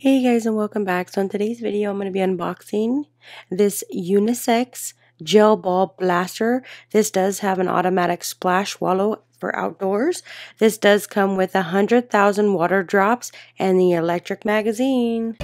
Hey guys and welcome back. So in today's video I'm going to be unboxing this unisex gel ball blaster. This does have an automatic splash wallow for outdoors. This does come with a 100,000 water drops and the electric magazine.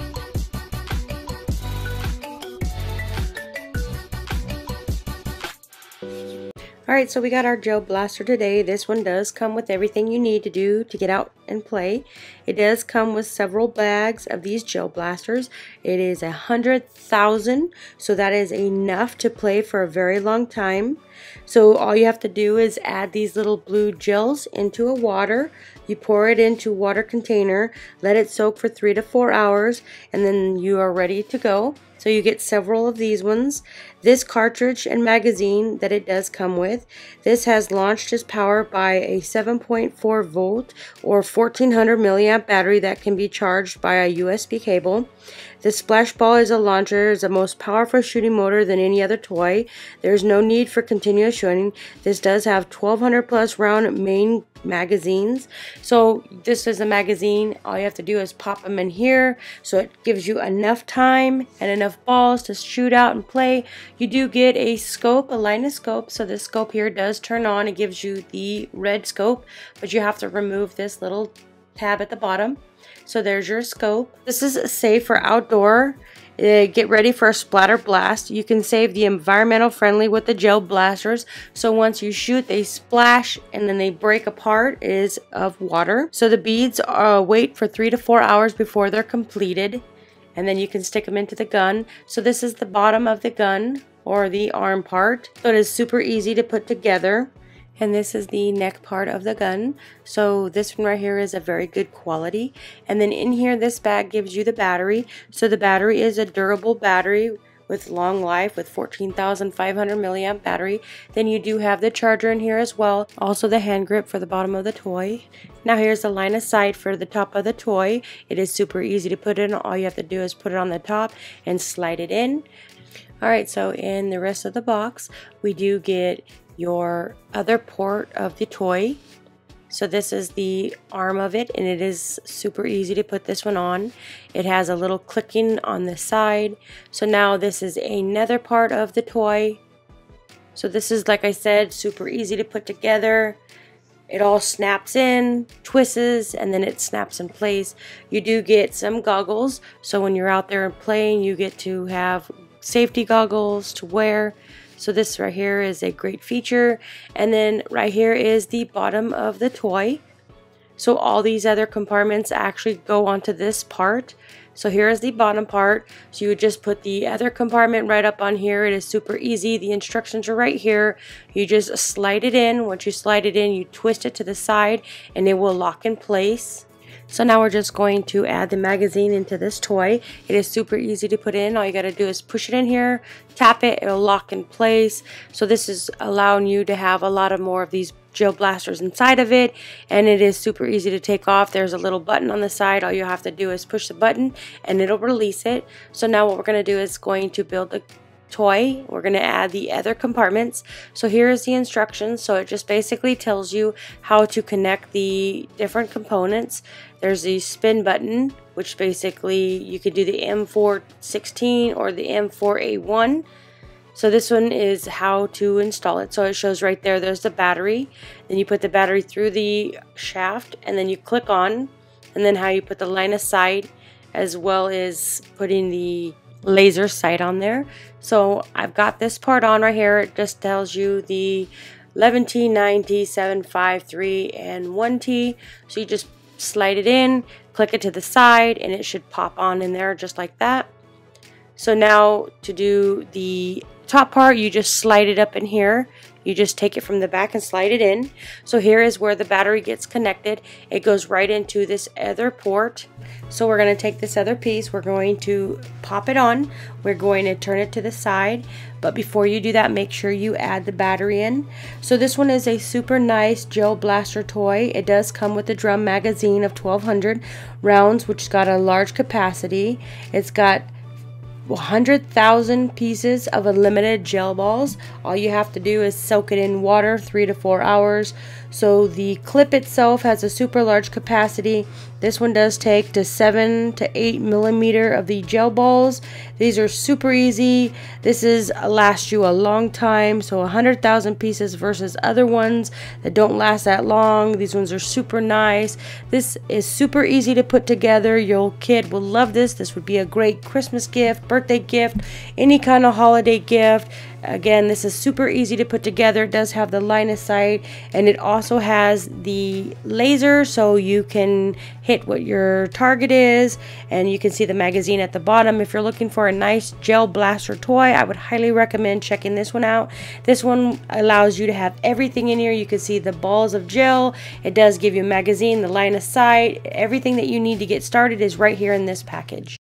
Alright, so we got our gel blaster today. This one does come with everything you need to do to get out and play. It does come with several bags of these gel blasters. It is a hundred thousand, so that is enough to play for a very long time. So all you have to do is add these little blue gels into a water. You pour it into water container, let it soak for three to four hours, and then you are ready to go. So you get several of these ones. This cartridge and magazine that it does come with. This has launched its power by a 7.4 volt or 1400 milliamp battery that can be charged by a USB cable. The splash ball is a launcher, is a most powerful shooting motor than any other toy. There's no need for continuous shooting. This does have 1200 plus round main magazines. So this is a magazine. All you have to do is pop them in here. So it gives you enough time and enough balls to shoot out and play. You do get a scope, a line of scope. So this scope here does turn on. It gives you the red scope, but you have to remove this little tab at the bottom. So there's your scope. This is safe for outdoor. Uh, get ready for a splatter blast. You can save the environmental friendly with the gel blasters. So once you shoot, they splash and then they break apart. Is of water. So the beads uh, wait for three to four hours before they're completed. And then you can stick them into the gun. So this is the bottom of the gun or the arm part. So it is super easy to put together and this is the neck part of the gun. So this one right here is a very good quality. And then in here this bag gives you the battery. So the battery is a durable battery with long life with 14,500 milliamp battery. Then you do have the charger in here as well. Also the hand grip for the bottom of the toy. Now here's the line of sight for the top of the toy. It is super easy to put in. All you have to do is put it on the top and slide it in Alright, so in the rest of the box, we do get your other port of the toy. So this is the arm of it and it is super easy to put this one on. It has a little clicking on the side. So now this is another part of the toy. So this is like I said super easy to put together. It all snaps in, twists, and then it snaps in place. You do get some goggles, so when you're out there playing, you get to have safety goggles to wear. So this right here is a great feature. And then right here is the bottom of the toy. So all these other compartments actually go onto this part. So here is the bottom part. So you just put the other compartment right up on here. It is super easy. The instructions are right here. You just slide it in. Once you slide it in, you twist it to the side and it will lock in place. So now we're just going to add the magazine into this toy. It is super easy to put in. All you got to do is push it in here, tap it, it'll lock in place. So this is allowing you to have a lot of more of these gel blasters inside of it and it is super easy to take off there's a little button on the side all you have to do is push the button and it'll release it so now what we're going to do is going to build the toy. We're going to add the other compartments. So here is the instructions. So it just basically tells you how to connect the different components. There's the spin button, which basically you could do the M416 or the M4A1. So this one is how to install it. So it shows right there, there's the battery. Then you put the battery through the shaft and then you click on and then how you put the line aside as well as putting the laser sight on there. So I've got this part on right here. It just tells you the 11T, 9T, 753, and 1T. So you just slide it in, click it to the side, and it should pop on in there just like that. So now to do the top part, you just slide it up in here you just take it from the back and slide it in. So here is where the battery gets connected. It goes right into this other port. So we're going to take this other piece, we're going to pop it on, we're going to turn it to the side, but before you do that, make sure you add the battery in. So this one is a super nice gel blaster toy. It does come with a drum magazine of 1200 rounds, which has got a large capacity. It's got 100,000 pieces of unlimited gel balls. All you have to do is soak it in water three to four hours. So the clip itself has a super large capacity. This one does take to 7 to 8 millimeter of the gel balls. These are super easy. This is last you a long time. So 100,000 pieces versus other ones that don't last that long. These ones are super nice. This is super easy to put together. Your kid will love this. This would be a great Christmas gift, birthday gift, any kind of holiday gift. Again, this is super easy to put together. It does have the line of sight and it also has the laser so you can hit what your target is and you can see the magazine at the bottom. If you're looking for a nice gel blaster toy, I would highly recommend checking this one out. This one allows you to have everything in here. You can see the balls of gel. It does give you a magazine, the line of sight. Everything that you need to get started is right here in this package.